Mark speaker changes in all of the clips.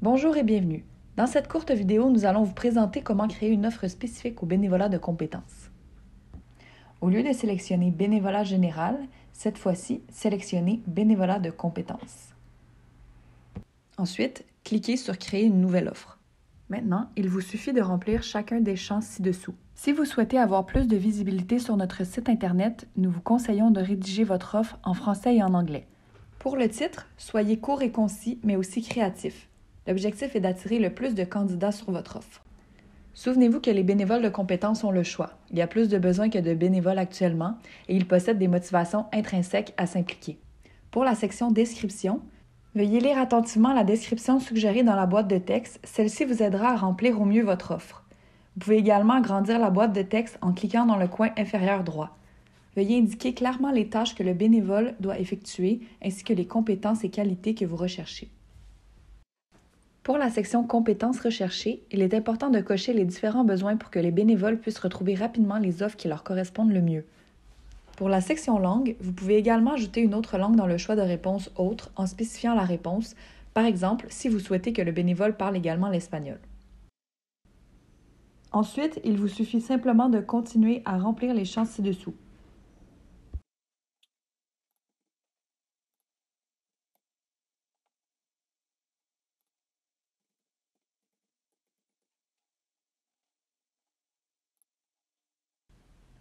Speaker 1: Bonjour et bienvenue. Dans cette courte vidéo, nous allons vous présenter comment créer une offre spécifique au bénévolat de compétences. Au lieu de sélectionner bénévolat général, cette fois-ci, sélectionnez bénévolat de compétences. Ensuite, cliquez sur Créer une nouvelle offre. Maintenant, il vous suffit de remplir chacun des champs ci-dessous. Si vous souhaitez avoir plus de visibilité sur notre site Internet, nous vous conseillons de rédiger votre offre en français et en anglais. Pour le titre, soyez court et concis, mais aussi créatif. L'objectif est d'attirer le plus de candidats sur votre offre. Souvenez-vous que les bénévoles de compétences ont le choix. Il y a plus de besoins que de bénévoles actuellement et ils possèdent des motivations intrinsèques à s'impliquer. Pour la section description, veuillez lire attentivement la description suggérée dans la boîte de texte. Celle-ci vous aidera à remplir au mieux votre offre. Vous pouvez également agrandir la boîte de texte en cliquant dans le coin inférieur droit. Veuillez indiquer clairement les tâches que le bénévole doit effectuer ainsi que les compétences et qualités que vous recherchez. Pour la section Compétences recherchées, il est important de cocher les différents besoins pour que les bénévoles puissent retrouver rapidement les offres qui leur correspondent le mieux. Pour la section langue, vous pouvez également ajouter une autre langue dans le choix de réponse autre en spécifiant la réponse, par exemple si vous souhaitez que le bénévole parle également l'espagnol. Ensuite, il vous suffit simplement de continuer à remplir les champs ci-dessous.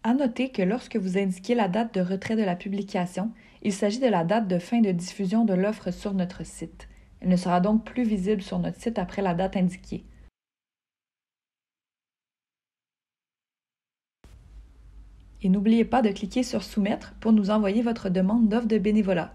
Speaker 1: À noter que lorsque vous indiquez la date de retrait de la publication, il s'agit de la date de fin de diffusion de l'offre sur notre site. Elle ne sera donc plus visible sur notre site après la date indiquée. Et n'oubliez pas de cliquer sur Soumettre pour nous envoyer votre demande d'offre de bénévolat.